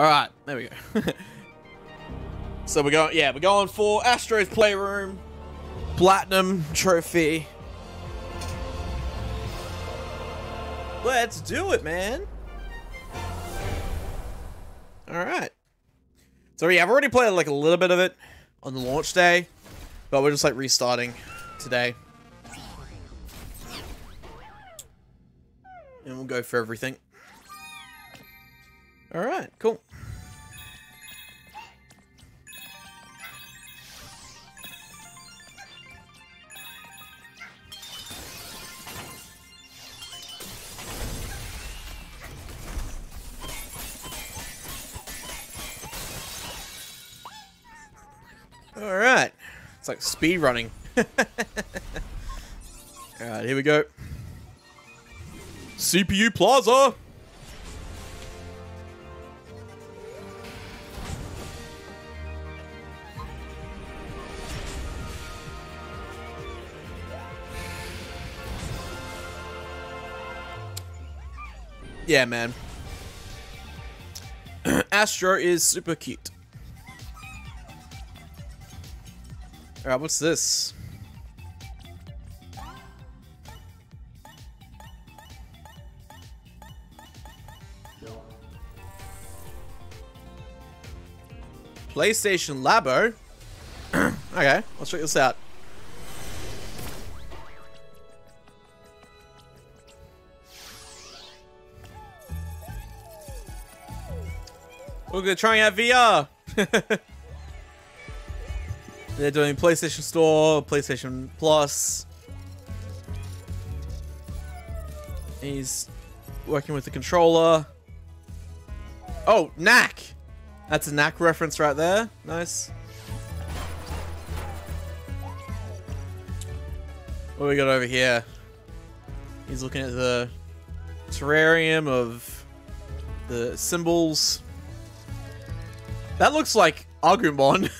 All right, there we go. so we're going, yeah, we're going for Astro's Playroom, Platinum Trophy. Let's do it, man. All right. So yeah, I've already played like a little bit of it on the launch day, but we're just like restarting today. And we'll go for everything. Alright, cool. Alright. It's like speed running. Alright, here we go. CPU Plaza! Yeah, man. Astro is super cute. Alright, what's this? PlayStation Labo? okay, let's check this out. We're gonna try out VR! They're doing PlayStation Store, PlayStation Plus. He's working with the controller. Oh, Knack! That's a Knack reference right there. Nice. What we got over here? He's looking at the terrarium of the symbols. That looks like Agumon.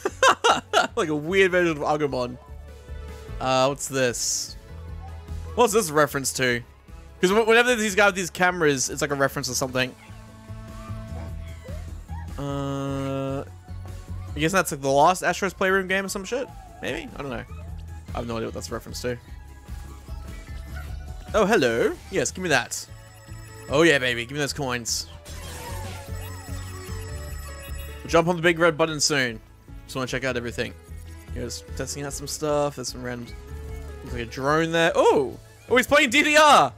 like a weird version of Agumon. Uh, what's this? What's this reference to? Because whenever these guys have these cameras, it's like a reference to something. Uh, I guess that's like the last Astro's Playroom game or some shit? Maybe? I don't know. I have no idea what that's a reference to. Oh, hello. Yes, give me that. Oh yeah, baby. Give me those coins. Jump on the big red button soon. Just want to check out everything. Here's testing out some stuff. There's some random... Looks like a drone there. Oh! Oh, he's playing DDR!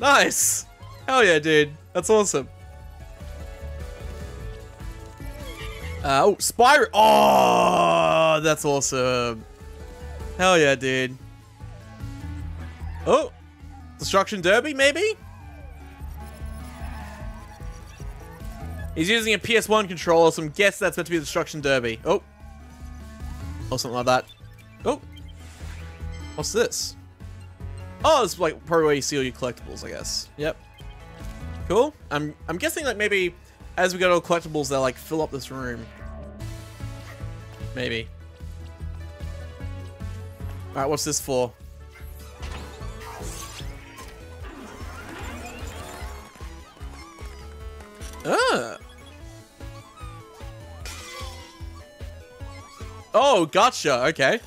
Nice! Hell yeah, dude. That's awesome. Uh, oh, Spyro. Oh, that's awesome. Hell yeah, dude. Oh, Destruction Derby, maybe? He's using a PS1 controller, so I'm guess that's meant to be the Destruction Derby. Oh. Or something like that. Oh. What's this? Oh, it's like probably where you see all your collectibles, I guess. Yep. Cool. I'm I'm guessing like maybe as we go to collectibles, they'll like fill up this room. Maybe. Alright, what's this for? Ah. Oh, gotcha. Okay.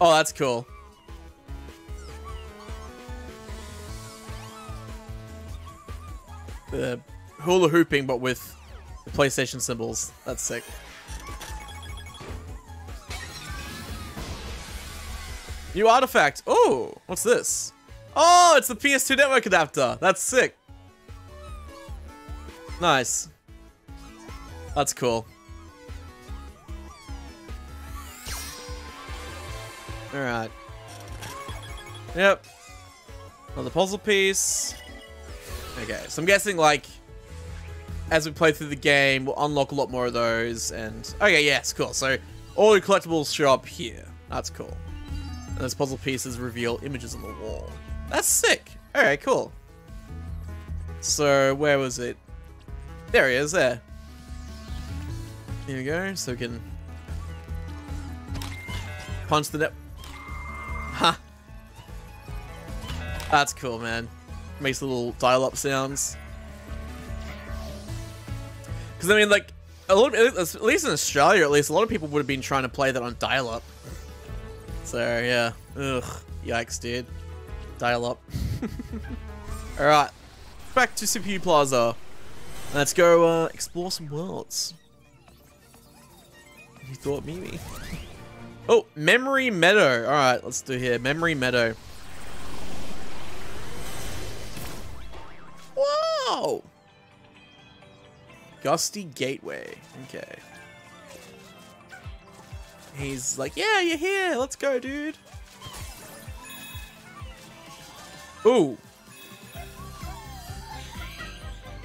Oh, that's cool. The hula hooping, but with the PlayStation symbols. That's sick. New artifact. Oh, what's this? Oh, it's the PS2 network adapter. That's sick. Nice. That's cool. Alright. Yep. Another puzzle piece. Okay, so I'm guessing, like, as we play through the game, we'll unlock a lot more of those, and... Okay, yes, cool. So, all the collectibles show up here. That's cool. And those puzzle pieces reveal images on the wall. That's sick! Alright, cool. So, where was it? There he is, there. Here we go, so we can... Punch the net... Ha! That's cool, man. Makes little dial-up sounds. Because I mean, like, a lot, of, at least in Australia, at least a lot of people would have been trying to play that on dial-up. So yeah, ugh, yikes, dude. Dial-up. All right, back to CPU Plaza. Let's go uh, explore some worlds. You thought Mimi? Oh, Memory Meadow. All right, let's do here. Memory Meadow. Whoa! Gusty Gateway. Okay. He's like, yeah, you're here. Let's go, dude. Ooh.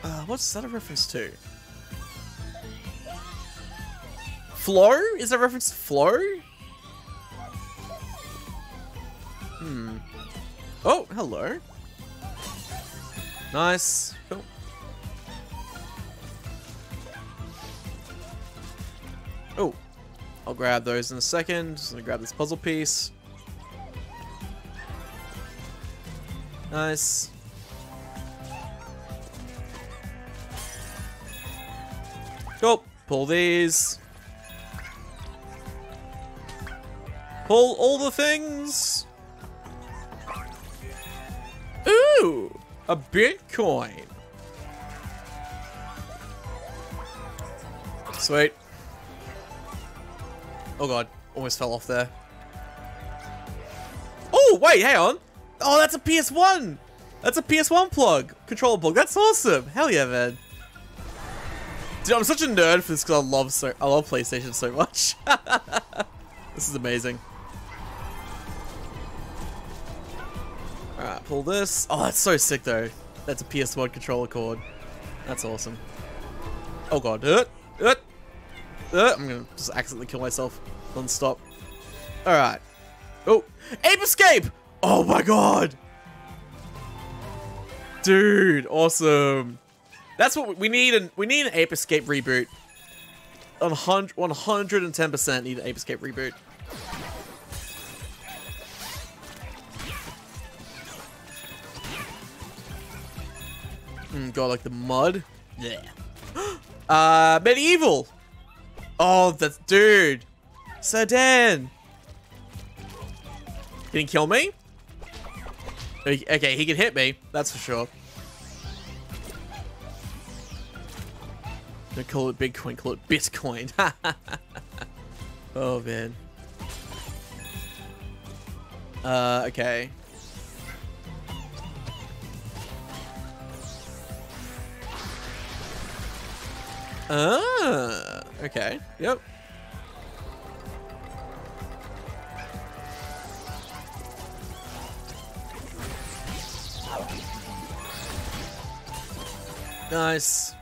Uh, what's that a reference to? Flow? Is that a reference to Flow? Hmm. Oh, hello. Nice. Cool. Oh. I'll grab those in a second. Just gonna grab this puzzle piece. Nice. Cool. Pull these. Pull all the things. Ooh, a Bitcoin. Sweet. Oh god, almost fell off there. Oh, wait, hang on. Oh, that's a PS1. That's a PS1 plug, controller plug. That's awesome. Hell yeah, man. Dude, I'm such a nerd for this because I love so I love PlayStation so much. this is amazing. Alright, pull this. Oh, that's so sick though. That's a PS1 controller cord. That's awesome. Oh god. Uh, uh, uh, I'm gonna just accidentally kill myself. Don't stop. Alright. Oh! Ape Escape! Oh my god! Dude, awesome. That's what we, need. An, we need an Ape Escape reboot. 110% need an Ape Escape reboot. Mm, like the mud. Yeah. uh, medieval. Oh, that's dude. Sedan. Can he kill me? Okay, he can hit me. That's for sure. Don't call it Bitcoin, call it Bitcoin. oh, man. Uh, okay. Ah, okay. Yep. Nice.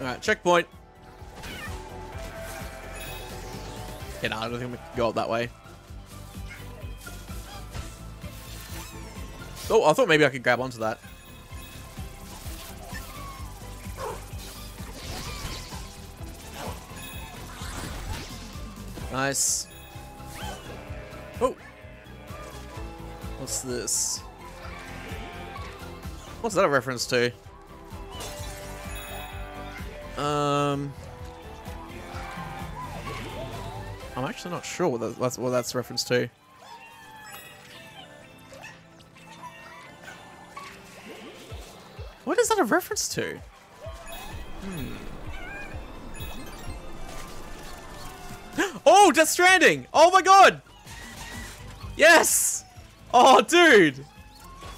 Alright, checkpoint. Okay, no, I don't think we can go up that way. Oh, I thought maybe I could grab onto that. Nice. This? What's that a reference to? Um... I'm actually not sure what that's what that's reference to. What is that a reference to? Hmm. Oh, Death Stranding! Oh my god! Yes! Oh, dude!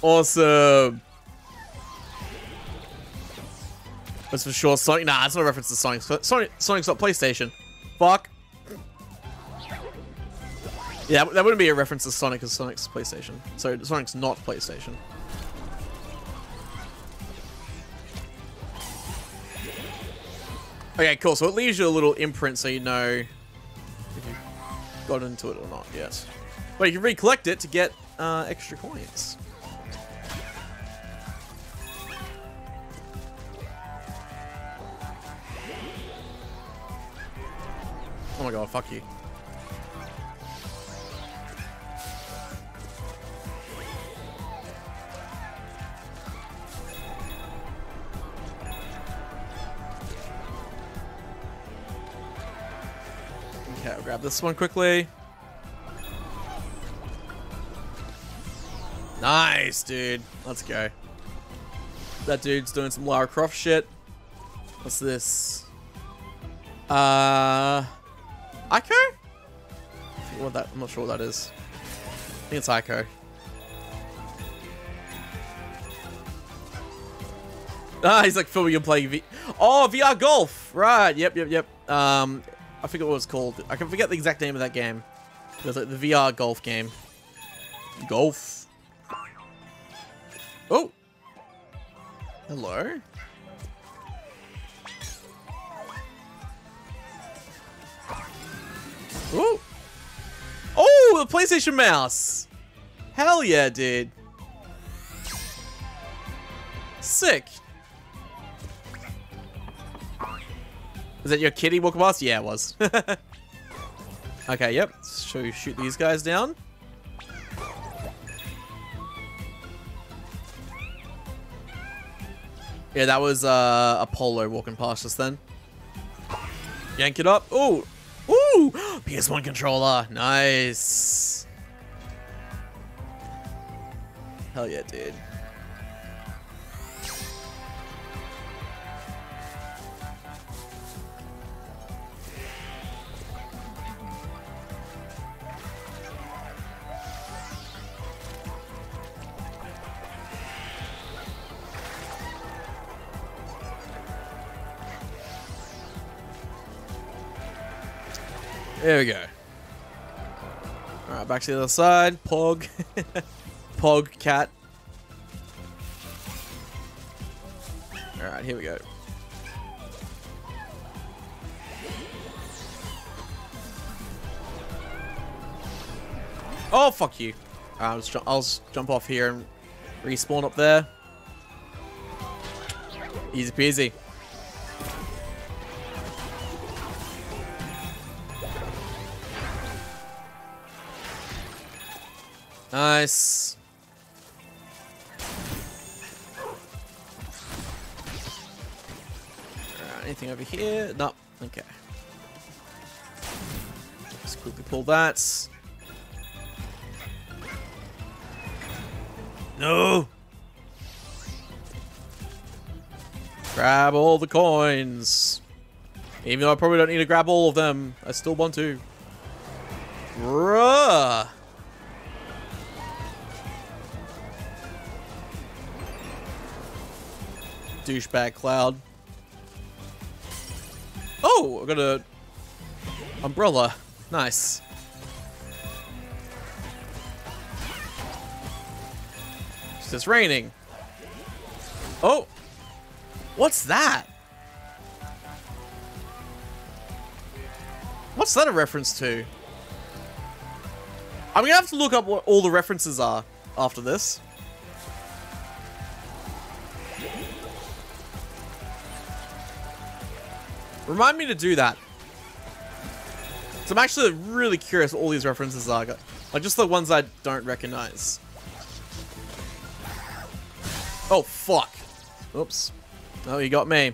Awesome. That's for sure Sonic. Nah, it's not a reference to Sonic. Sonic Sonic's not PlayStation. Fuck. Yeah, that wouldn't be a reference to Sonic because Sonic's PlayStation. So Sonic's not PlayStation. Okay, cool. So it leaves you a little imprint so you know if you got into it or not Yes. But you can recollect it to get uh, extra coins. Oh my god, fuck you. Okay, I'll grab this one quickly. Nice, dude. Let's go. That dude's doing some Lara Croft shit. What's this? Uh, Ico? What that? I'm not sure what that is. I think it's Ico. Ah, he's like filming and playing V. Oh, VR Golf. Right. Yep. Yep. Yep. Um, I forget what it's called. I can forget the exact name of that game. It was like the VR golf game. Golf. Oh. Hello. Ooh. Oh, oh the PlayStation mouse. Hell yeah, dude. Sick. Is that your kitty walking past? Yeah, it was. okay, yep. So you shoot these guys down. Yeah, that was uh, Apollo walking past us then. Yank it up. Ooh. Ooh! PS1 controller. Nice. Hell yeah, dude. There we go. Alright, back to the other side. Pog. Pog cat. Alright, here we go. Oh, fuck you. I'll just, I'll just jump off here and respawn up there. Easy peasy. Nice. Alright, anything over here? No. Okay. Let's quickly pull that. No! Grab all the coins. Even though I probably don't need to grab all of them, I still want to. Bruh! Douchebag cloud. Oh, I got a umbrella. Nice. It's raining. Oh! What's that? What's that a reference to? I'm gonna have to look up what all the references are after this. Remind me to do that. So I'm actually really curious what all these references are. Got. Like, just the ones I don't recognize. Oh, fuck. Oops. Oh, you got me.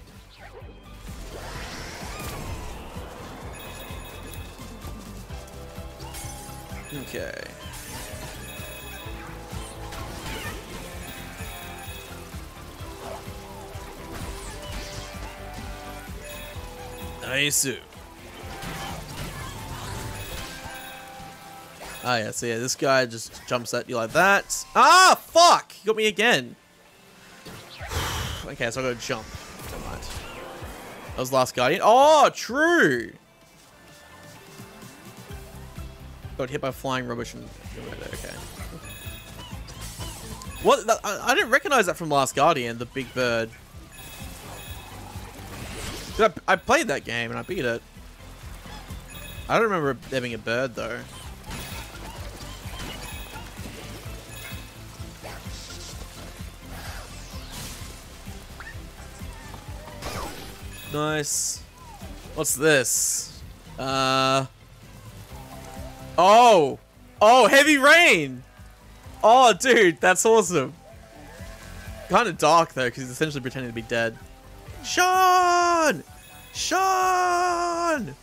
Okay. Nice. Ah, yeah, so yeah, this guy just jumps at you like that. Ah, fuck! You got me again. okay, so I gotta jump. Mind. That was Last Guardian. Oh, true! Got hit by flying rubbish and... Okay. What? I, I didn't recognize that from Last Guardian, the big bird. I, I played that game and I beat it. I don't remember being a bird though. Nice. What's this? Uh. Oh! Oh, heavy rain! Oh, dude, that's awesome. Kind of dark though, because he's essentially pretending to be dead. Shaun! Shaun!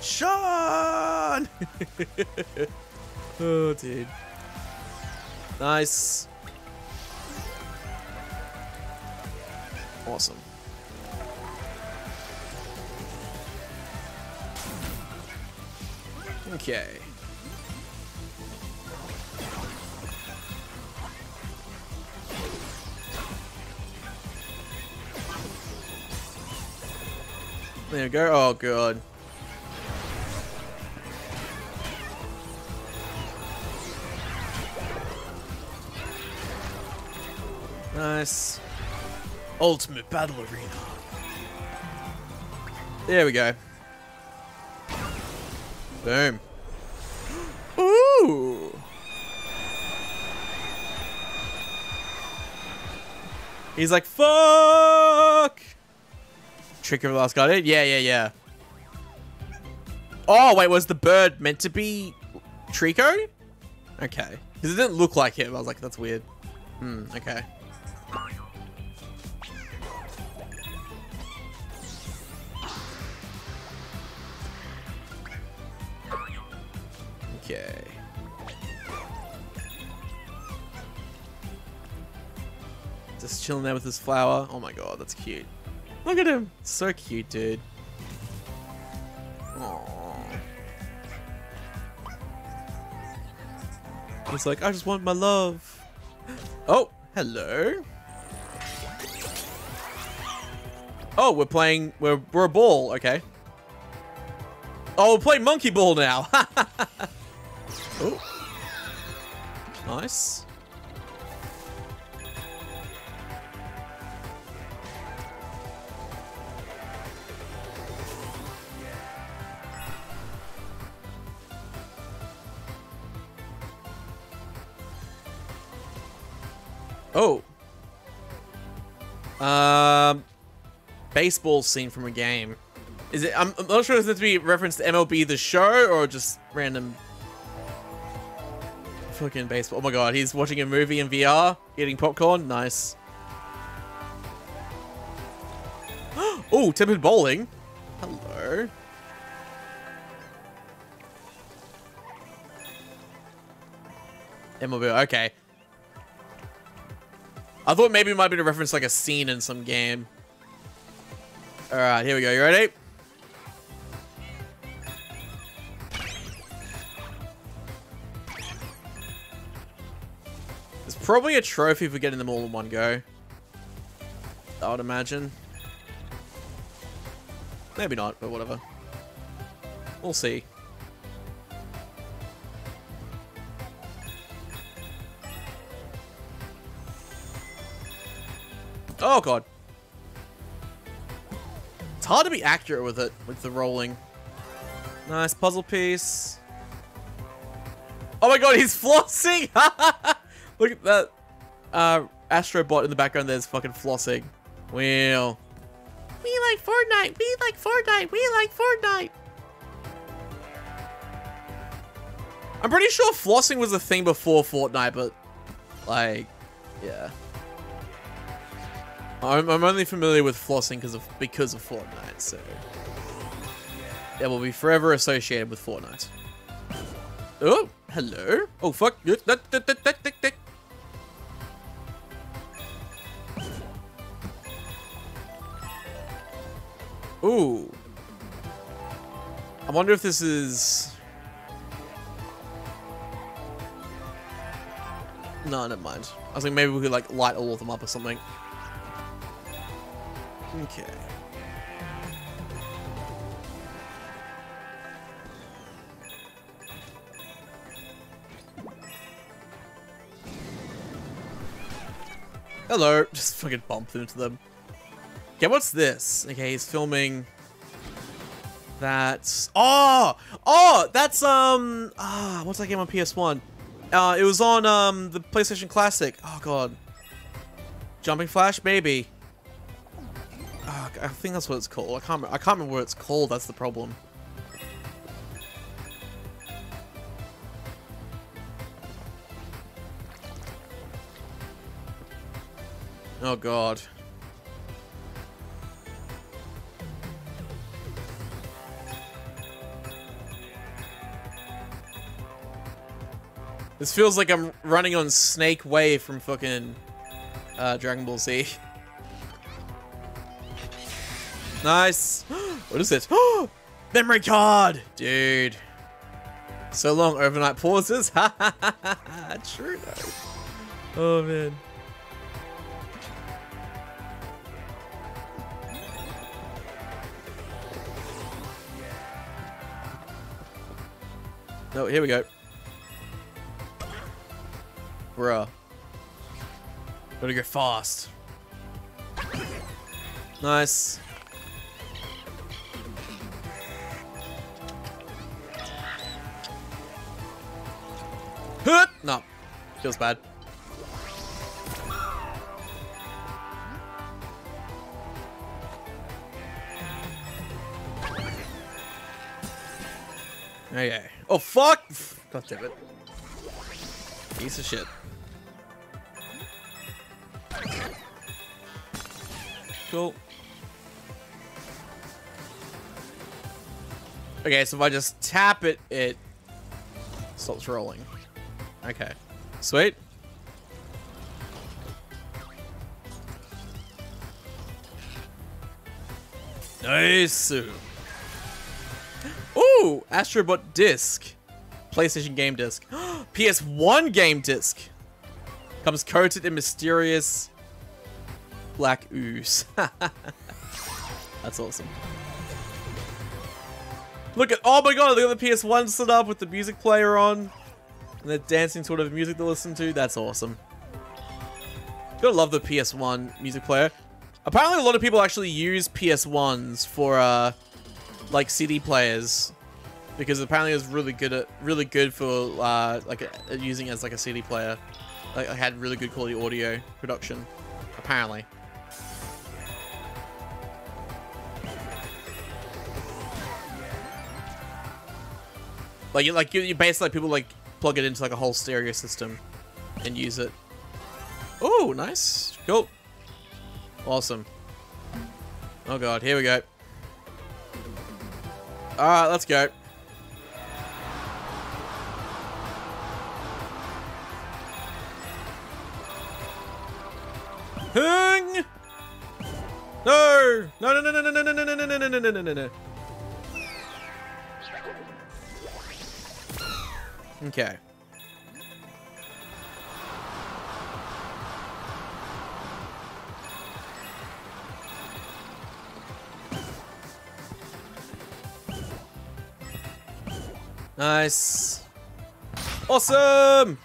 Shaun! oh, dude. Nice. Awesome. Okay. There we go. Oh, god. Nice. Ultimate Battle Arena. There we go. Boom. Ooh. He's like, fuck! Trico of the last guardian? Yeah, yeah, yeah. Oh, wait, was the bird meant to be Trico? Okay. Because it didn't look like him. I was like, that's weird. Hmm, okay. Okay. Just chilling there with his flower. Oh my god, that's cute. Look at him. So cute, dude. Aww. He's like, I just want my love. Oh, hello. Oh, we're playing, we're, we're a ball, okay. Oh, we're playing monkey ball now. oh. Nice. Baseball scene from a game. Is it? I'm, I'm not sure if it's to be referenced to MLB the show or just random fucking baseball. Oh my god, he's watching a movie in VR, eating popcorn. Nice. oh, Timid Bowling. Hello. MLB. Okay. I thought maybe it might be a reference like a scene in some game. Alright, here we go. You ready? There's probably a trophy for getting them all in one go. I would imagine. Maybe not, but whatever. We'll see. Oh god. Hard to be accurate with it, with the rolling. Nice puzzle piece. Oh my god, he's flossing! Look at that. Uh, Astrobot in the background there's fucking flossing. We like Fortnite! We like Fortnite! We like Fortnite! I'm pretty sure flossing was a thing before Fortnite, but, like, yeah. I'm, I'm only familiar with flossing because of because of Fortnite, so it will be forever associated with Fortnite. Oh, hello. Oh fuck. Ooh. I wonder if this is. No, never mind. I was like, maybe we could like light all of them up or something. Okay. Hello. Just fucking bumped into them. Okay, what's this? Okay, he's filming... that. Oh! Oh! That's, um... Ah, what's that game on PS1? Uh, it was on, um, the PlayStation Classic. Oh, God. Jumping Flash? Maybe. I think that's what it's called. I can't. I can't remember what it's called. That's the problem. Oh god. This feels like I'm running on Snake Way from fucking uh, Dragon Ball Z. nice. what is it? Memory card! Dude. So long overnight pauses. True though. Oh man. No, here we go. Bruh. Gotta go fast. Nice. Feels bad. Okay. Oh, fuck! God damn it. Piece of shit. Cool. Okay, so if I just tap it, it stops rolling. Okay. Sweet. Nice. Ooh, Astrobot disc. PlayStation game disc. PS1 game disc. Comes coated in mysterious black ooze. That's awesome. Look at, oh my god, look at the PS1 set up with the music player on. And the dancing sort of music to listen to. That's awesome. Gotta love the PS1 music player. Apparently a lot of people actually use PS1s for, uh, like CD players. Because apparently it was really good at, really good for, uh, like, uh, using as like a CD player. Like, I had really good quality audio production. Apparently. Like, you, like you, you basically people like plug it into like a whole stereo system and use it. Oh, nice. Cool. Awesome. Oh god, here we go. Alright, let's go. Hung! No! No, no, no, no, no, no, no, no, no, no, no, no, no, no, Okay. Nice. Awesome!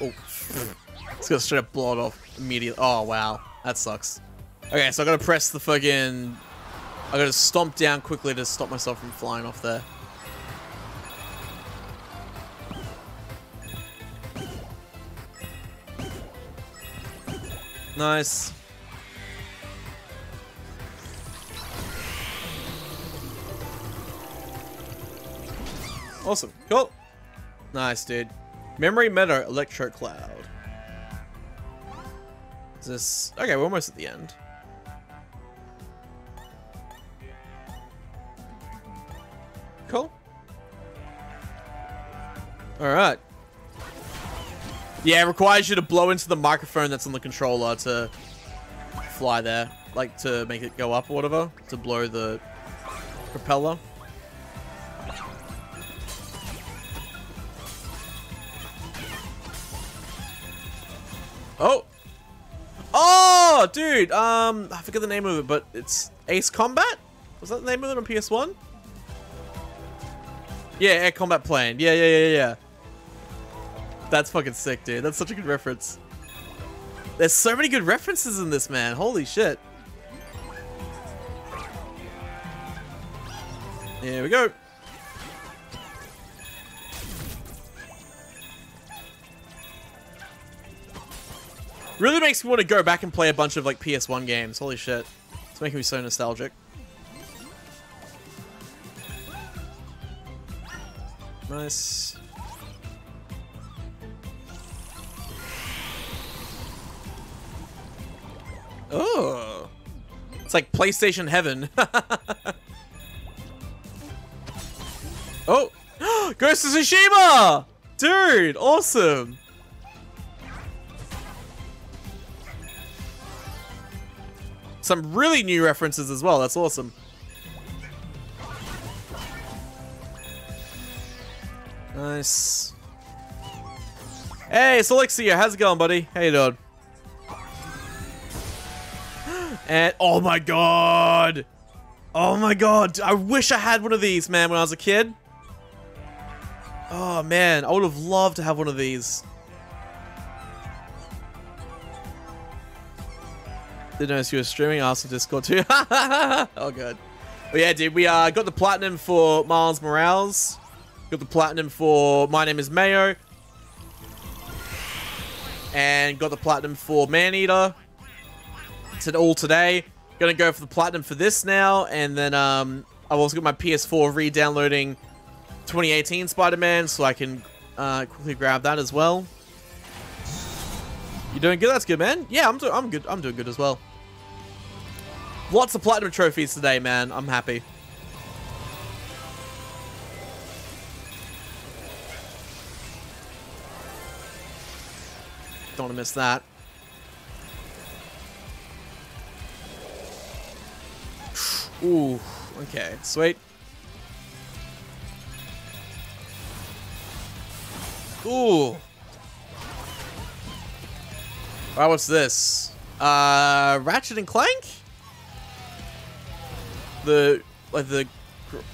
Oh. It's gonna straight up blow it off immediately. Oh, wow. That sucks. Okay, so I gotta press the fucking... I gotta stomp down quickly to stop myself from flying off there. Nice. Awesome. Cool. Nice, dude. Memory Meadow Electro Cloud. Is this... Okay, we're almost at the end. Cool. Alright. Yeah, it requires you to blow into the microphone that's on the controller to fly there. Like, to make it go up or whatever. To blow the propeller. Oh! Oh, dude! Um, I forget the name of it, but it's Ace Combat? Was that the name of it on PS1? Yeah, Air Combat Plane. Yeah, yeah, yeah, yeah. That's fucking sick, dude. That's such a good reference. There's so many good references in this, man. Holy shit. Here we go. Really makes me want to go back and play a bunch of like PS1 games. Holy shit. It's making me so nostalgic. Nice. Oh. It's like PlayStation heaven. oh. Ghost of Tsushima! Dude, awesome. Some really new references as well. That's awesome. Nice. Hey, it's Alexia. How's it going, buddy? How you doing? And oh my god. Oh my god. I wish I had one of these, man, when I was a kid. Oh man, I would have loved to have one of these. Didn't notice you were streaming. I also Discord too. oh good. But yeah, dude, we uh, got the platinum for Miles Morales. Got the platinum for My Name is Mayo. And got the platinum for Maneater. It's all today. Gonna go for the platinum for this now. And then um, I've also got my PS4 re-downloading 2018 Spider-Man. So I can uh, quickly grab that as well. You doing good? That's good, man. Yeah, I'm, I'm good. I'm doing good as well. Lots of platinum trophies today, man. I'm happy. Don't want to miss that. Ooh, okay, sweet. Ooh. Alright, what's this? Uh, Ratchet and Clank? The, like the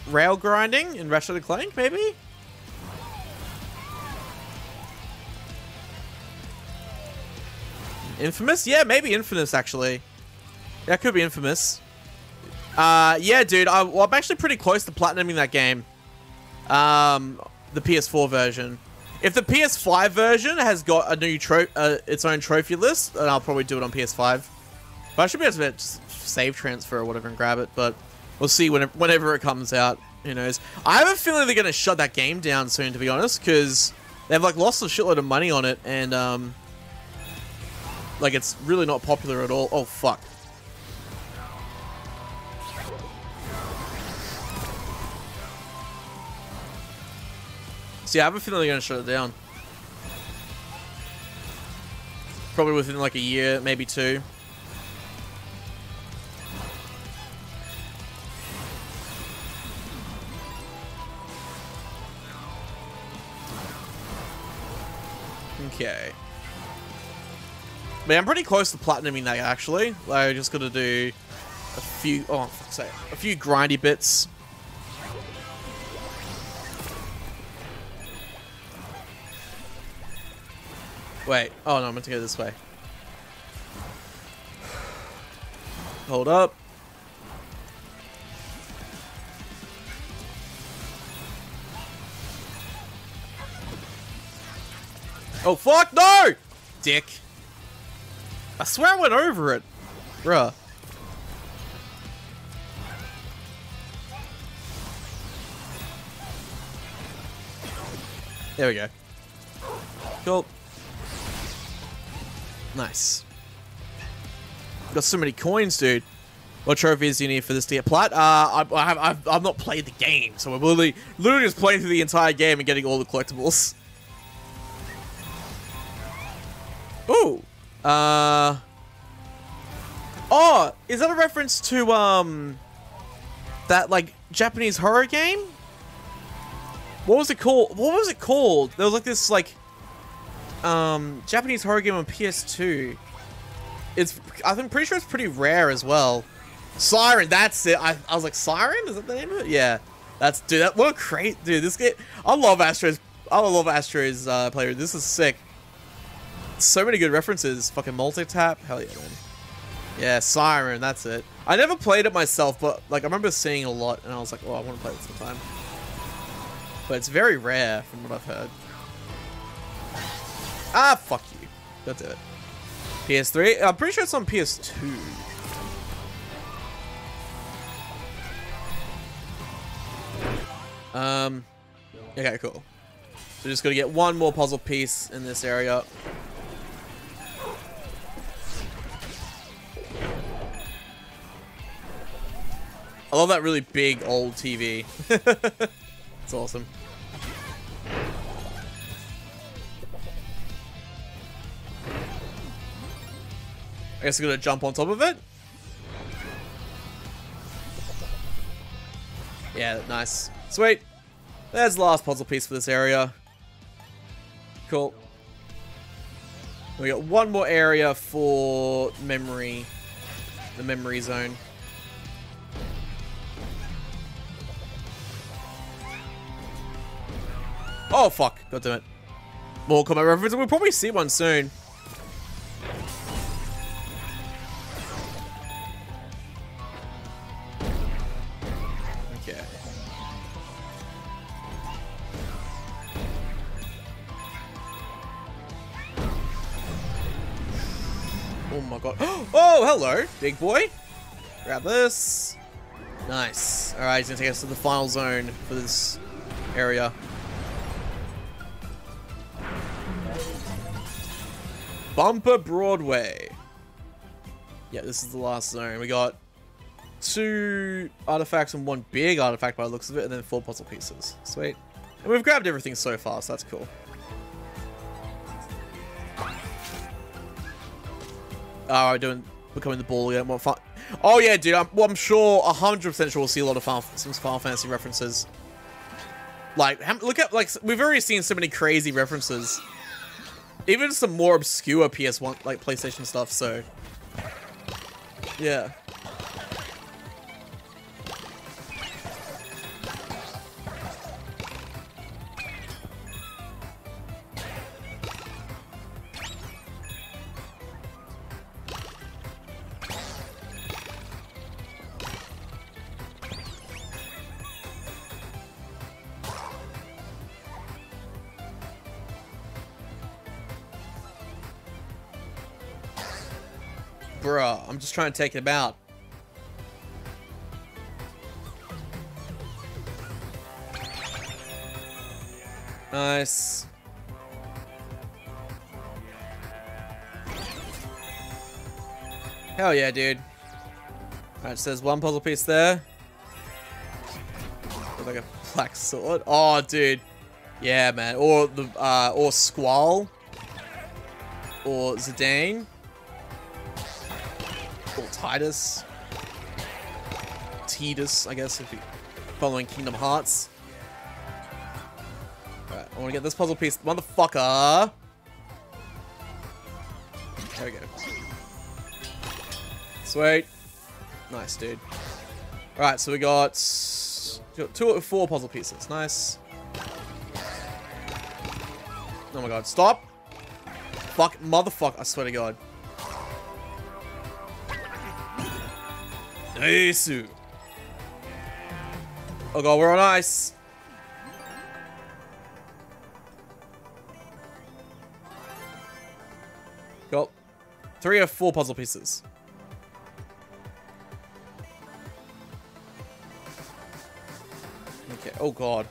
rail grinding in Ratchet and Clank, maybe? Infamous? Yeah, maybe Infamous, actually. Yeah, could be Infamous. Uh, yeah, dude, I, well, I'm actually pretty close to platinuming that game. Um, the PS4 version. If the PS5 version has got a new tro uh, its own trophy list, then I'll probably do it on PS5. But I should be able to save transfer or whatever and grab it, but we'll see whenever, whenever it comes out. Who knows? I have a feeling they're going to shut that game down soon, to be honest, because they've like lost a shitload of money on it, and um, like it's really not popular at all. Oh fuck! See, I have a feeling they're going to shut it down. Probably within like a year, maybe two. Okay. But I'm pretty close to platinuming that actually. Like, I just got to do a few, oh, fuck's sake, a few grindy bits. Wait. Oh, no, I'm meant to go this way. Hold up. Oh, fuck, no! Dick. I swear I went over it. Bruh. There we go. Cool. Nice. Got so many coins, dude. What trophies do you need for this to get plat? Uh, I, I have, I've, I've not played the game, so I'm literally, literally just playing through the entire game and getting all the collectibles. Ooh. Uh. Oh, is that a reference to, um, that, like, Japanese horror game? What was it called? What was it called? There was, like, this, like, um, Japanese horror game on PS2. It's, I'm pretty sure it's pretty rare as well. Siren, that's it. I, I was like, Siren? Is that the name of it? Yeah. That's, dude, that, what a great, dude, this game, I love Astro's, I love Astro's, uh, player. This is sick. So many good references. Fucking multi-tap. Hell yeah, man. Yeah, Siren, that's it. I never played it myself, but, like, I remember seeing a lot, and I was like, oh, I want to play it sometime. But it's very rare, from what I've heard. Ah, fuck you. That's it. PS3? I'm pretty sure it's on PS2. Um, okay, cool. So just gotta get one more puzzle piece in this area. I love that really big old TV. it's awesome. I guess I'm gonna jump on top of it. Yeah, nice. Sweet. There's the last puzzle piece for this area. Cool. We got one more area for memory. The memory zone. Oh, fuck. God damn it. More combat reference. We'll probably see one soon. Oh, hello, big boy. Grab this. Nice. Alright, he's gonna take us to the final zone for this area. Bumper Broadway. Yeah, this is the last zone. We got two artifacts and one big artifact by the looks of it, and then four puzzle pieces. Sweet. And we've grabbed everything so far, so that's cool. Oh, we're doing becoming the ball again. What? Oh yeah, dude. I'm, well, I'm sure, hundred percent sure we'll see a lot of Final, some Final Fantasy references. Like, look at like we've already seen so many crazy references even some more obscure PS1, like PlayStation stuff, so. Yeah. Just trying to take him out. Nice. Hell yeah, dude. Alright, so there's one puzzle piece there. like a black sword. Oh, dude. Yeah, man. Or the uh, or Squall. Or Zidane. Tidus. Tidus, I guess, if you're following Kingdom Hearts. Alright, I want to get this puzzle piece. Motherfucker! There we go. Sweet. Nice, dude. Alright, so we got, got two or four puzzle pieces. Nice. Oh my god, stop! Fuck, motherfucker, I swear to god. Nice. Oh god, we're on ice. Got three or four puzzle pieces. Okay, oh god.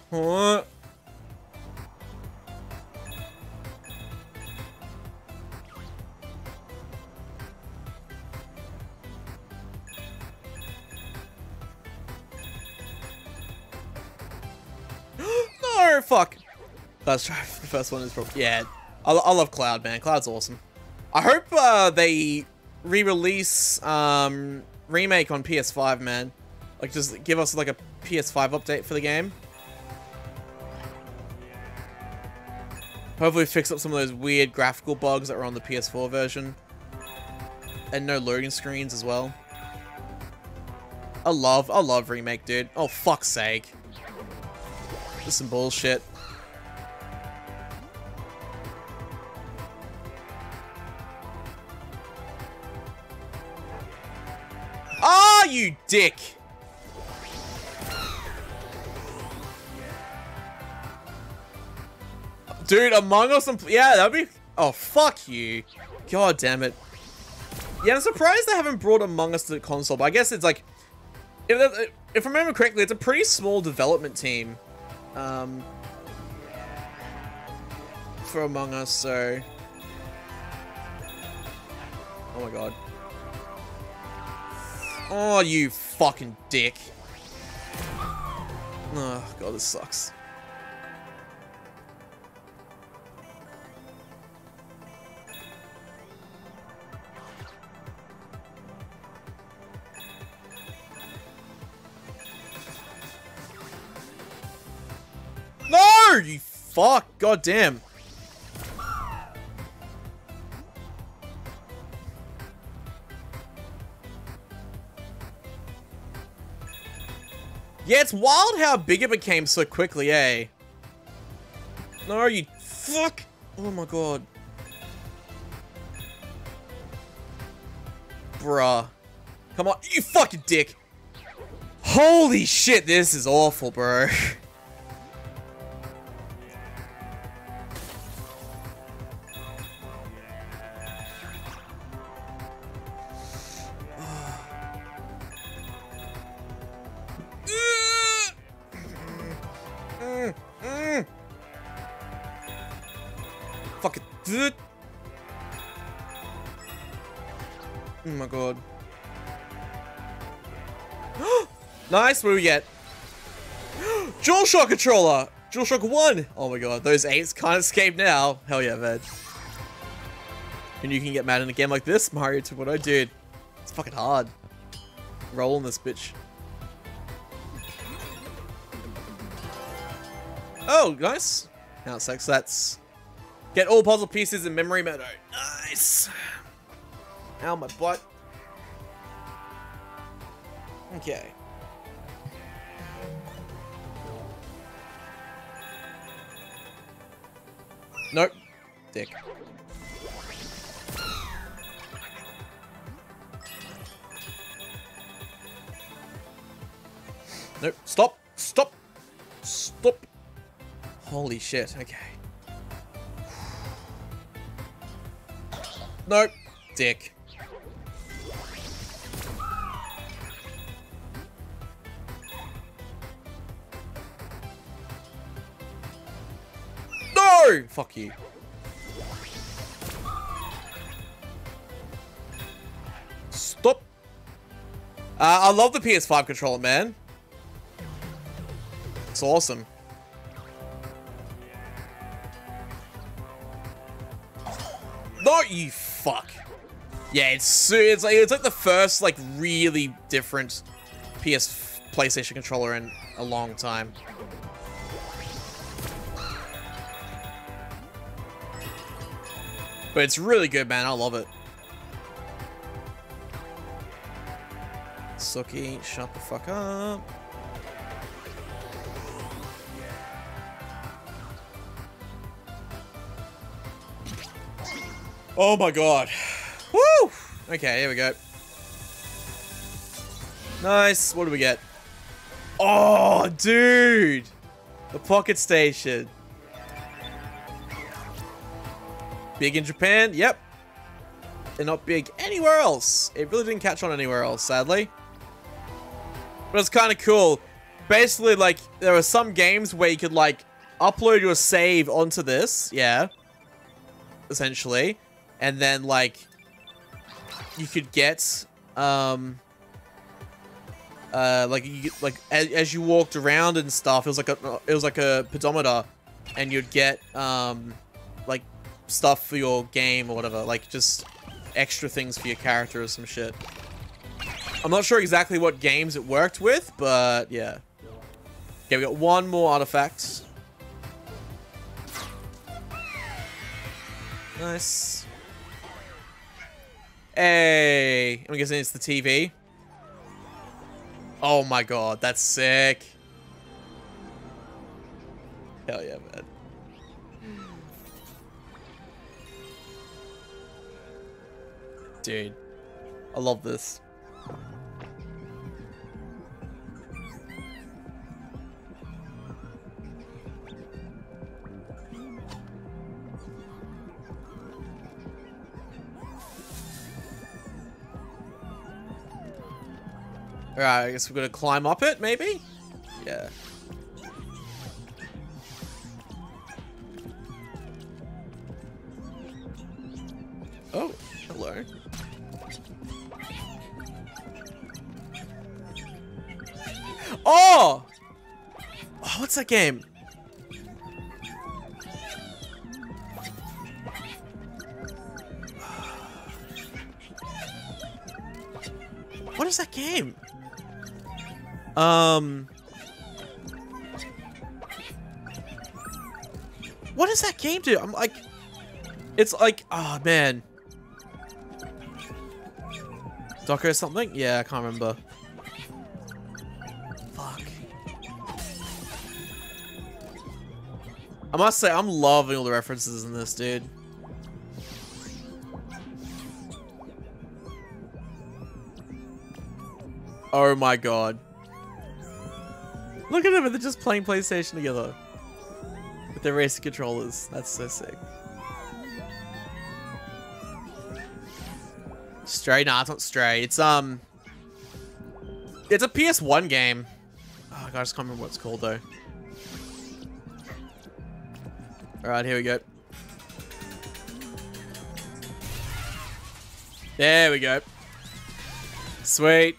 That's right. The first one is probably yeah. I, I love Cloud, man. Cloud's awesome. I hope uh, they re-release um, remake on PS5, man. Like, just give us like a PS5 update for the game. Hopefully fix up some of those weird graphical bugs that were on the PS4 version. And no loading screens as well. I love, I love remake, dude. Oh, fuck's sake. Just some bullshit. You dick! Dude, Among Us and... Yeah, that'd be... Oh, fuck you. God damn it. Yeah, I'm surprised they haven't brought Among Us to the console, but I guess it's like... If, if I remember correctly, it's a pretty small development team. Um, for Among Us, so... Oh my god. Oh, you fucking dick. Oh, God, this sucks. No, you fuck. God damn. Yeah, it's wild how big it became so quickly, eh? No, you fuck. Oh my god. Bruh. Come on, you fucking dick. Holy shit, this is awful, bro. do we get? DualShock controller! DualShock 1! Oh my god, those 8s can't escape now. Hell yeah, man. And you can get mad in a game like this, Mario 2.0, dude. It's fucking hard. Rolling this bitch. Oh, nice. Now so that's... Get all puzzle pieces in memory meadow. Nice. Ow, my butt. Okay. Dick. Stop. Stop. Stop. Holy shit. Okay. Nope. Dick. No! Fuck you. Uh, I love the PS5 controller, man. It's awesome. No, you fuck. Yeah, it's it's like it's like the first like really different PS PlayStation controller in a long time. But it's really good, man. I love it. Suki, shut the fuck up. Oh my god. Woo! Okay, here we go. Nice. What do we get? Oh, dude! The PocketStation. Big in Japan? Yep. They're not big anywhere else. It really didn't catch on anywhere else, sadly. But it's kind of cool. Basically, like, there are some games where you could, like, upload your save onto this. Yeah. Essentially. And then, like, you could get, um... Uh, like, you, like as, as you walked around and stuff, it was like a, it was like a pedometer, and you'd get, um, like, stuff for your game or whatever, like just extra things for your character or some shit. I'm not sure exactly what games it worked with, but yeah. Okay, we got one more artifact. Nice. Hey, I'm guessing it's the TV. Oh my god, that's sick. Hell yeah, man. Dude, I love this. Alright, I guess we're gonna climb up it, maybe? Yeah. Oh, hello. Oh! Oh, what's that game? Um... What does that game do? I'm like... It's like... Oh, man. Docker something? Yeah, I can't remember. Fuck. I must say, I'm loving all the references in this, dude. Oh my god. Look at them, they're just playing PlayStation together. With their racing controllers. That's so sick. Stray? Nah, it's not Stray. It's, um... It's a PS1 game. Oh, God, I just can't remember what it's called, though. Alright, here we go. There we go. Sweet.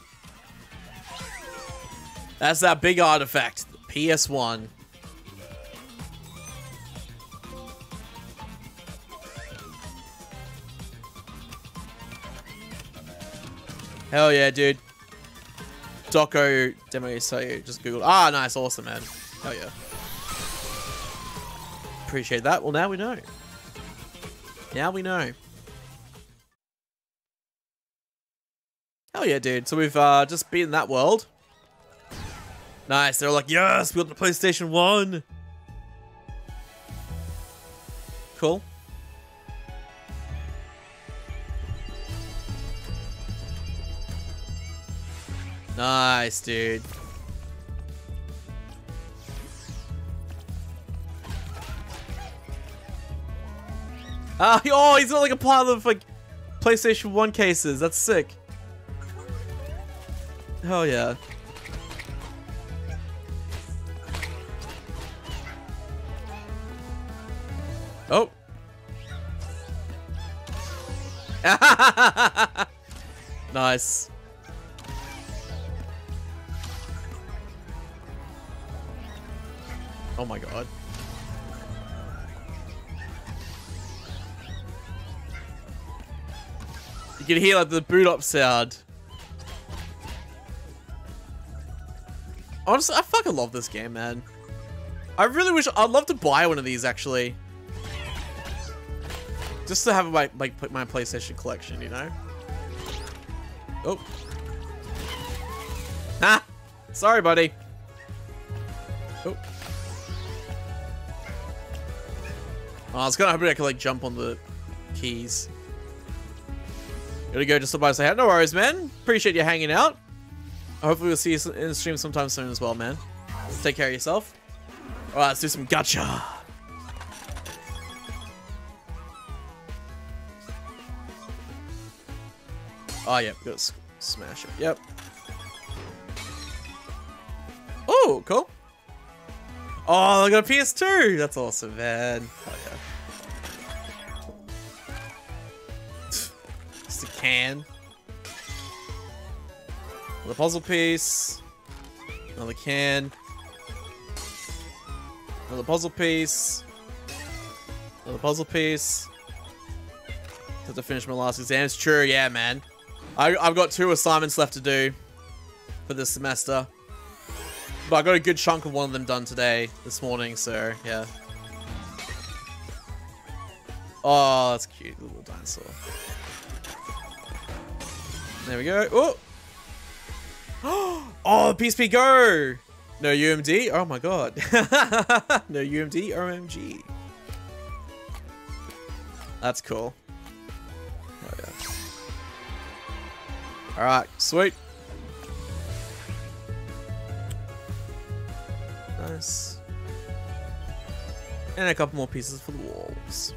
That's that big artifact. PS1. Hell yeah, dude. Doko Demo so just Google. Ah, nice, awesome, man. Hell yeah. Appreciate that. Well, now we know. Now we know. Hell yeah, dude. So we've uh, just beaten that world. Nice. They're like, yes, we got the PlayStation 1. Cool. Nice, dude. Ah, oh, he's got like a pile of like PlayStation 1 cases. That's sick. Hell yeah. nice. Oh my god. You can hear like the boot up sound. Honestly, I fucking love this game, man. I really wish I'd love to buy one of these actually. Just to have my like my PlayStation collection, you know? Oh. Ah! Sorry, buddy. Oh. Oh, I was kind of hoping I could like jump on the keys. Gotta go just by say. No worries, man. Appreciate you hanging out. Hopefully we'll see you in the stream sometime soon as well, man. Take care of yourself. Alright, let's do some gacha. Oh. Yeah, go smash it. Yep. Oh, cool. Oh, I got a PS2. That's awesome, man. Oh, yeah. Just a can. Another puzzle piece. Another can. Another puzzle piece. Another puzzle piece. Have to finish my last exam. It's true, yeah, man. I, I've got two assignments left to do for this semester. But I got a good chunk of one of them done today, this morning, so yeah. Oh, that's cute, little dinosaur. There we go. Oh! Oh, PSP Go! No UMD? Oh my god. no UMD? OMG. That's cool. Alright, sweet. Nice. And a couple more pieces for the walls.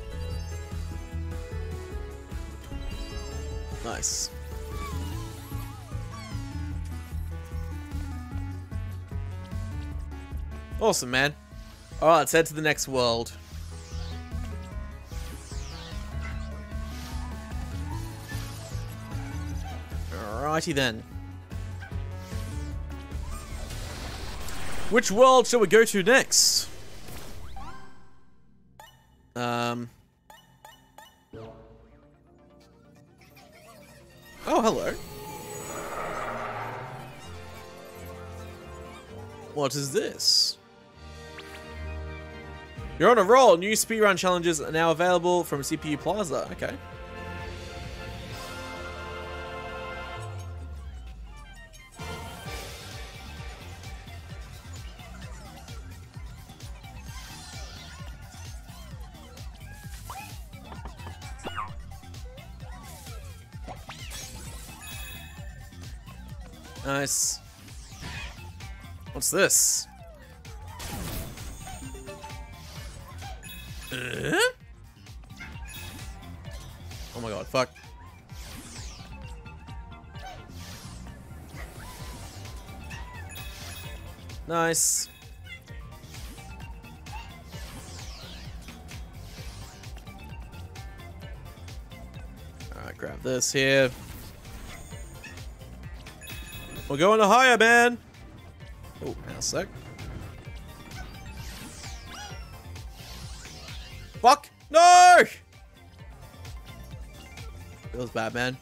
Nice. Awesome, man. Alright, let's head to the next world. Alrighty then. Which world shall we go to next? Um. Oh, hello. What is this? You're on a roll. New speedrun challenges are now available from CPU Plaza. Okay. Nice. What's this? Uh? Oh my god, fuck. Nice. Alright, grab this here. We're going to higher, man. Oh, now sec. Fuck! No! Feels bad, man.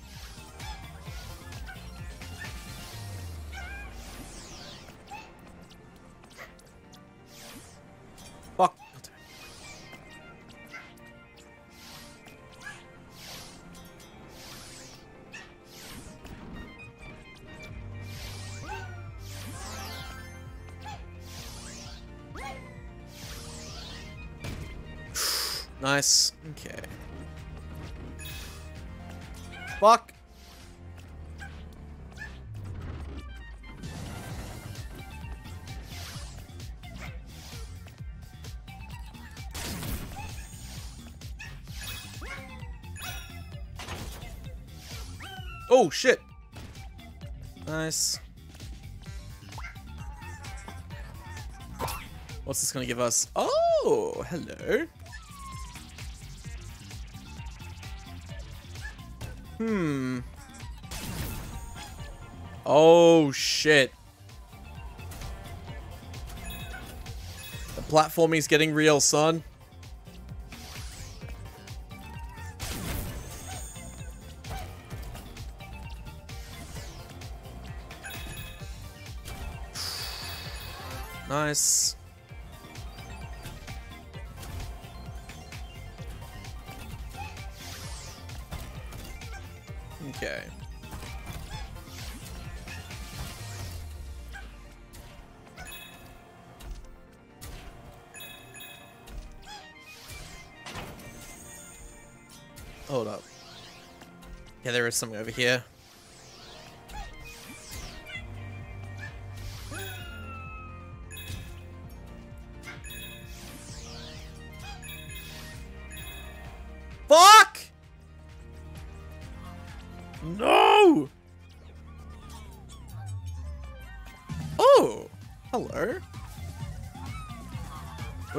Shit. Nice. What's this gonna give us? Oh, hello. Hmm. Oh, shit. The platforming's getting real, son. Okay. Hold up. Yeah, there is something over here.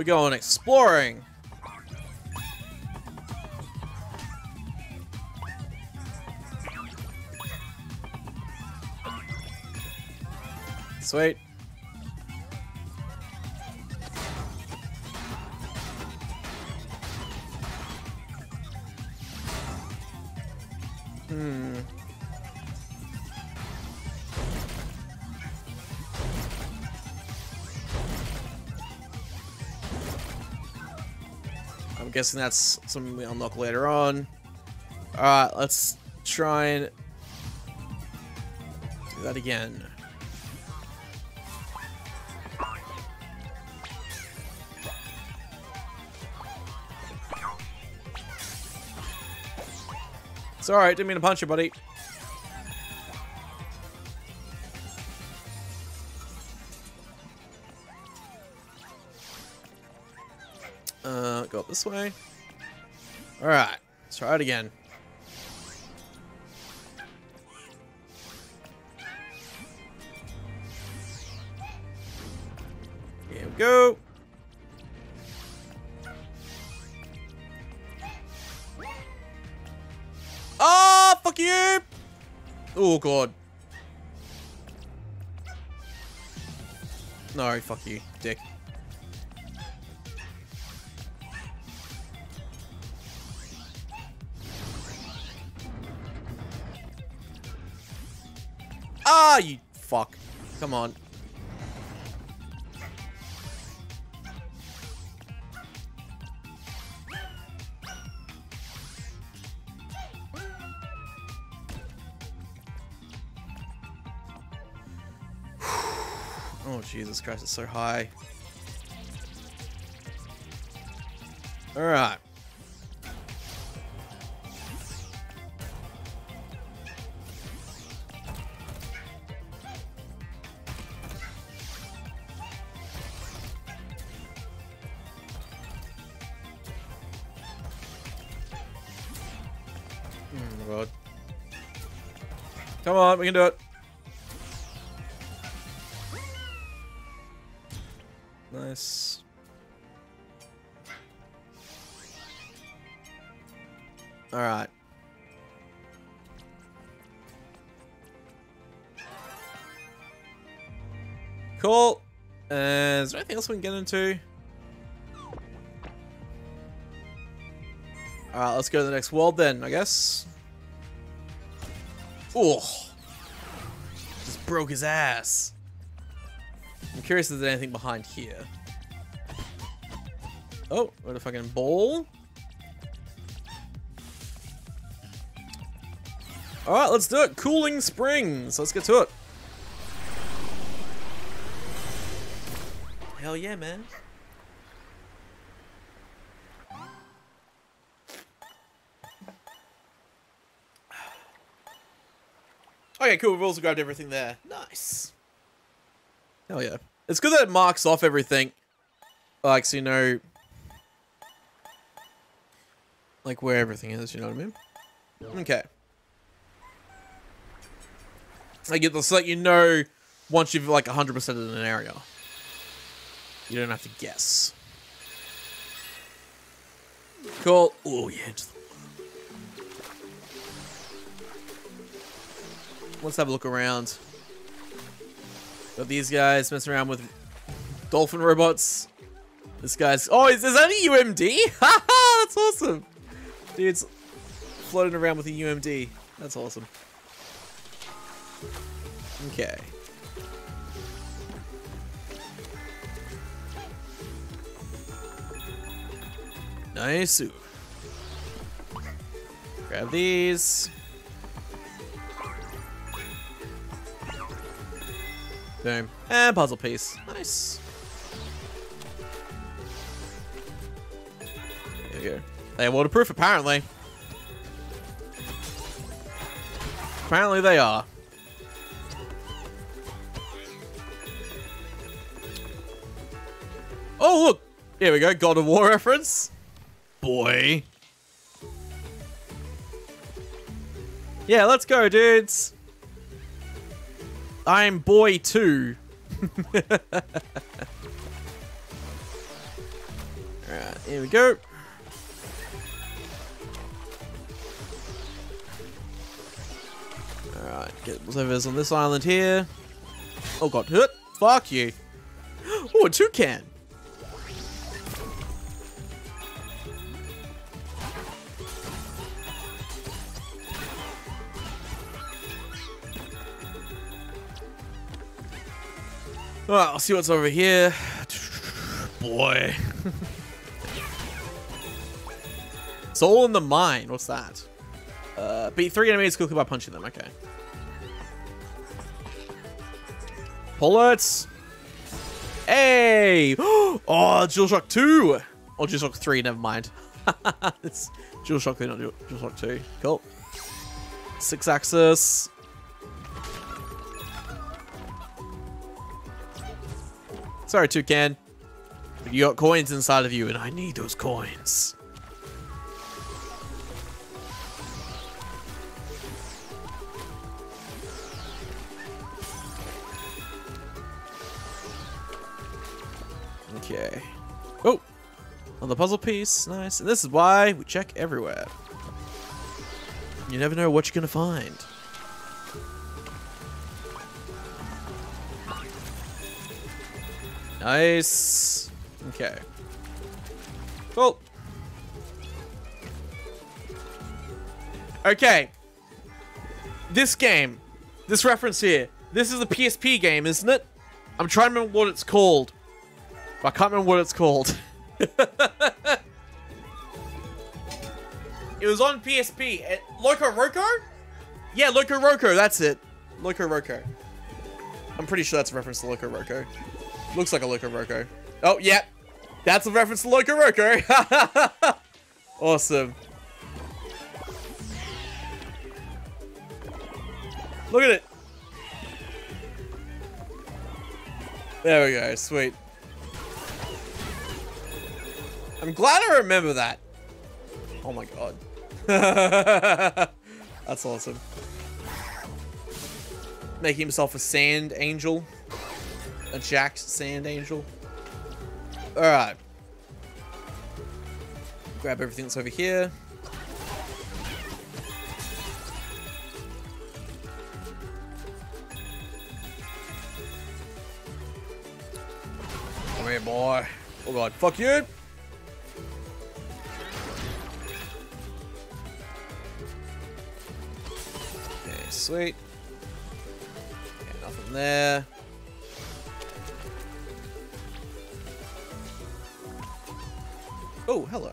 We're going exploring. Sweet. Guessing that's something we unlock later on. Alright, let's try and do that again. It's alright, didn't mean to punch you, buddy. Way. Alright, let's try it again. Here we go. Ah, fuck you! Oh, God. No, fuck you, dick. Ah, you fuck. Come on. oh, Jesus Christ, it's so high. Alright. We can do it. Nice. Alright. Cool. Uh, is there anything else we can get into? Alright, let's go to the next world then, I guess. Oh. Broke his ass. I'm curious if there's anything behind here. Oh, what a fucking ball. Alright, let's do it. Cooling Springs. Let's get to it. Hell yeah, man. Okay, cool. We've also grabbed everything there. Nice. Hell yeah. It's good that it marks off everything. Like, so you know... Like, where everything is, you know what I mean? Okay. I get this, so that you know once you've, like, 100% in an area. You don't have to guess. Cool. Oh, yeah. Let's have a look around. Got these guys messing around with dolphin robots. This guy's... Oh, is, that a UMD? Haha, that's awesome. Dude's floating around with a UMD. That's awesome. Okay. Nice. Grab these. Boom. And eh, puzzle piece. Nice. There you go. They are waterproof, apparently. Apparently they are. Oh, look! Here we go, God of War reference. Boy. Yeah, let's go, dudes. I'm boy too. Alright, here we go. Alright, get whatever's on this island here. Oh god, hurt. Fuck you. Oh, a toucan. Alright, I'll see what's over here. Boy. it's all in the mind. What's that? Uh, beat three enemies quickly by punching them. Okay. Pullets. Hey! Oh, DualShock 2! Or DualShock 3, never mind. it's DualShock 3, not DualShock 2. Cool. Sixaxis. Sorry, Toucan. You got coins inside of you, and I need those coins. Okay. Oh! Another puzzle piece. Nice. And this is why we check everywhere. You never know what you're going to find. Nice. Okay. Cool. Okay. This game. This reference here. This is a PSP game, isn't it? I'm trying to remember what it's called. I can't remember what it's called. it was on PSP. Eh, Loco Roco? Yeah, Loco Roco, that's it. Loco Roco. I'm pretty sure that's a reference to Loco Roco. Looks like a Loco. Oh, yeah. That's a reference to Loco awesome. Look at it. There we go. Sweet. I'm glad I remember that. Oh my god. That's awesome. Making himself a sand angel. A jacked sand angel. Alright. Grab everything that's over here. Come here, boy. Oh god, fuck you! Okay, sweet. Okay, nothing there. Oh, hello.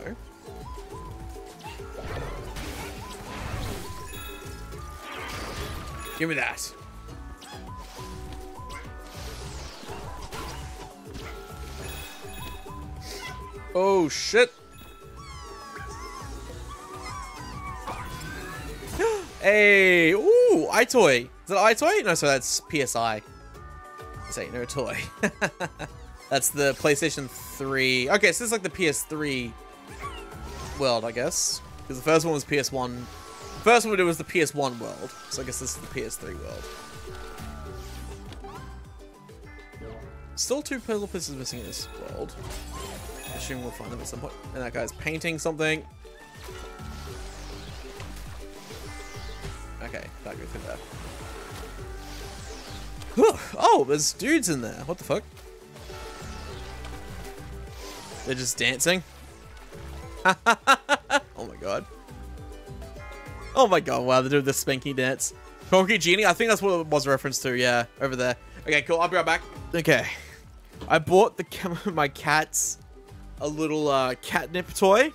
Give me that. Oh, shit. hey, ooh, EyeToy. Is that EyeToy? No, so that's PS Eye. This ain't no toy. that's the PlayStation 3. Okay, so this is like the PS3 world, I guess. Because the first one was PS1. The First one we did was the PS1 world. So I guess this is the PS3 world. Still two puzzle pieces missing in this world. I assume we'll find them at some point. And that guy's painting something. Okay, can't go through there. Oh, there's dudes in there. What the fuck? They're just dancing. oh my god. Oh my god, wow, they're doing the spanky dance. Corky Genie, I think that's what it was a reference to, yeah, over there. Okay, cool, I'll be right back. Okay. I bought the my cats a little uh, catnip toy.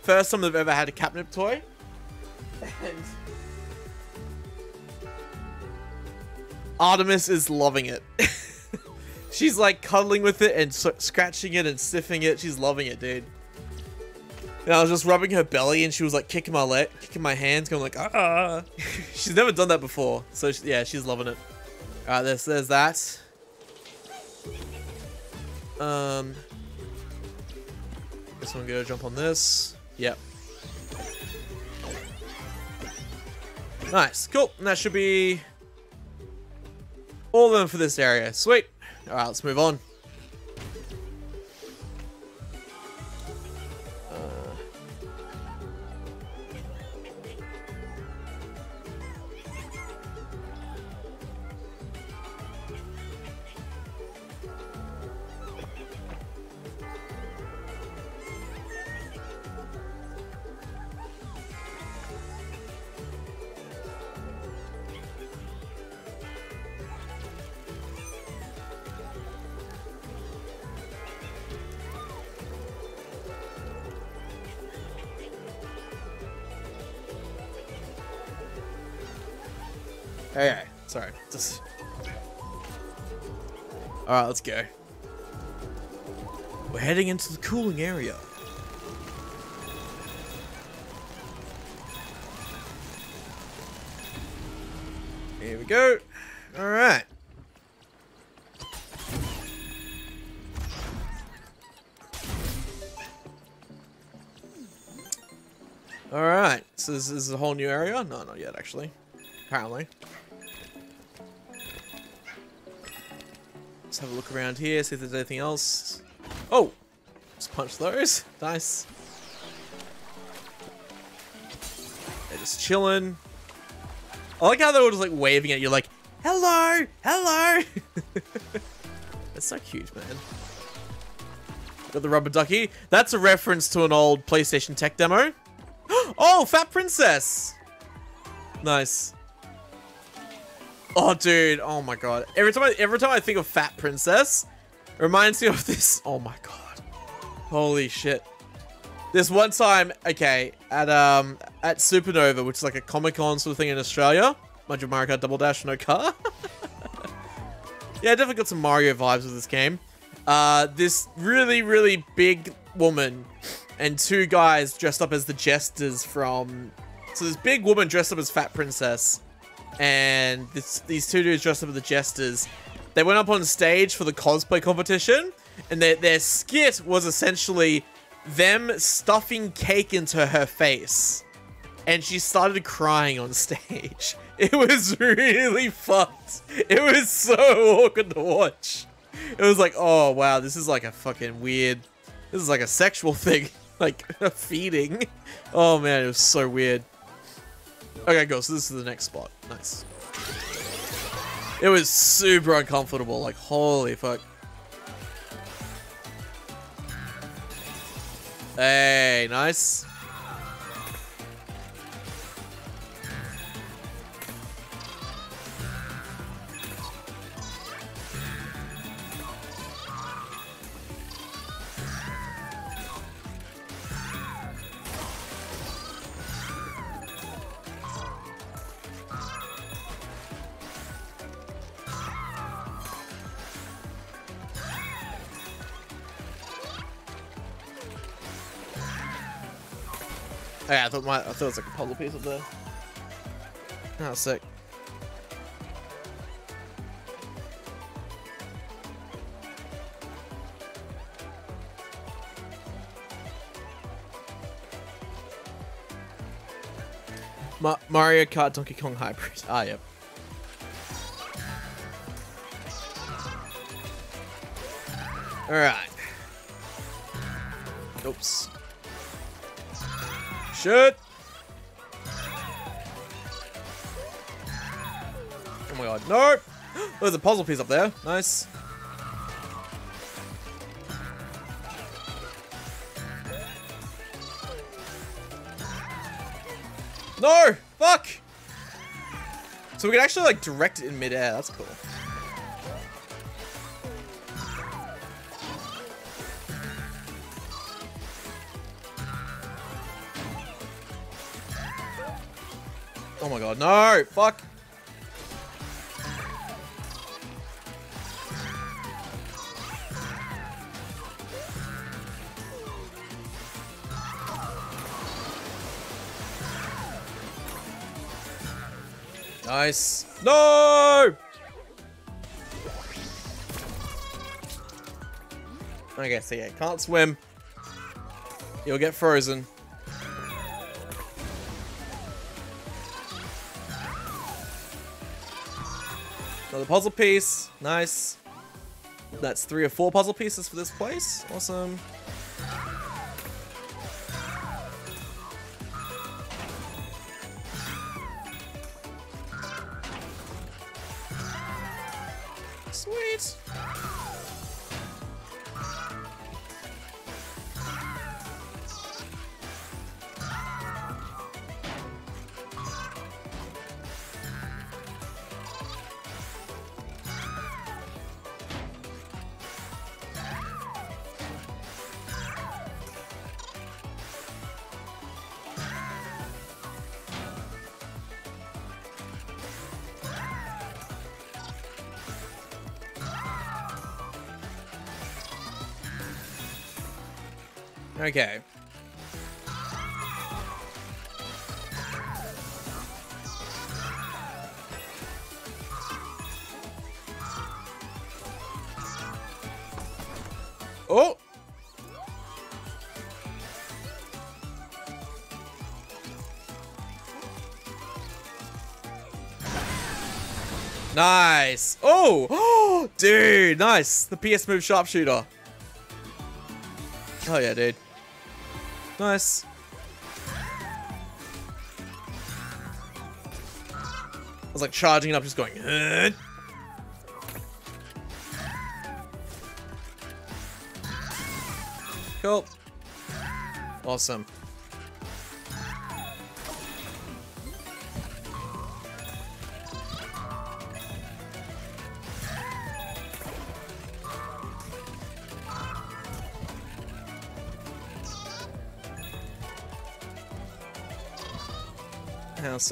First time they've ever had a catnip toy. And Artemis is loving it. She's like cuddling with it and scratching it and sniffing it. She's loving it, dude. And I was just rubbing her belly and she was like kicking my leg, kicking my hands, going like, ah. she's never done that before. So she, yeah, she's loving it. All right, there's, there's that. Um, guess I'm gonna jump on this. Yep. Nice, cool. And that should be all of them for this area. Sweet. All right, let's move on. Alright, let's go. We're heading into the cooling area. Here we go. Alright. Alright, so this is a whole new area? No, not yet, actually. Apparently. Have a look around here, see if there's anything else. Oh! Just punch those. Nice. They're just chilling. I like how they're all just like waving at you like, Hello! Hello! That's so cute, man. Got the rubber ducky. That's a reference to an old PlayStation tech demo. oh, Fat Princess! Nice. Oh, dude. Oh my god. Every time I every time I think of Fat Princess, it reminds me of this. Oh my god. Holy shit. This one time, okay, at um at Supernova, which is like a Comic Con sort of thing in Australia. Bunch of Mario Kart Double Dash, no car. Yeah, I definitely got some Mario vibes with this game. Uh, this really, really big woman and two guys dressed up as the jesters from... So this big woman dressed up as Fat Princess and this, these two dudes dressed up as the jesters. They went up on stage for the cosplay competition and their, their skit was essentially them stuffing cake into her face. And she started crying on stage. It was really fucked. It was so awkward to watch. It was like, oh wow, this is like a fucking weird, this is like a sexual thing. like, a feeding. Oh man, it was so weird. Okay, go, so this is the next spot. Nice. It was super uncomfortable, like, holy fuck. Hey, nice. Oh, yeah, I thought my I thought it was like a puzzle piece up there. Oh, sick. Ma Mario Kart Donkey Kong Hybrid. Ah, yep. Alright. Oops. Shit! Oh my god, no! There's a puzzle piece up there. Nice. No! Fuck! So we can actually like direct it in midair. That's cool. My god, no! Fuck! Nice. No! Okay, so yeah, can't swim. You'll get frozen. Puzzle piece. Nice. That's three or four puzzle pieces for this place. Awesome. Okay. Oh! Nice. Oh! Oh! Dude, nice. The PS Move Sharpshooter. Oh yeah, dude. Nice. I was like charging it up, just going. Huh? Cool. Awesome.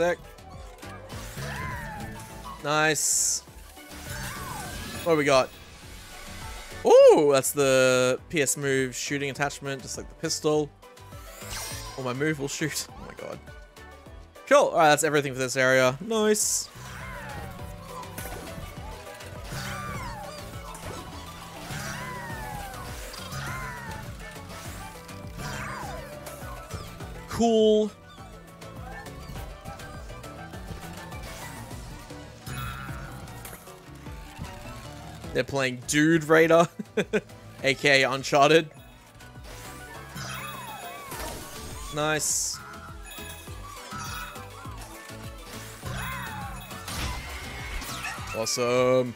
Sec. Nice. What do we got? Ooh, that's the PS move shooting attachment, just like the pistol. Or my move will shoot. Oh my god. Cool. Alright, that's everything for this area. Nice. Cool. They're playing Dude Raider, aka Uncharted. Nice. Awesome.